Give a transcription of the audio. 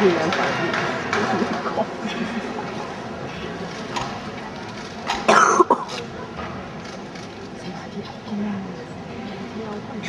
一人把住，有什么搞？再把这姑娘撩过去。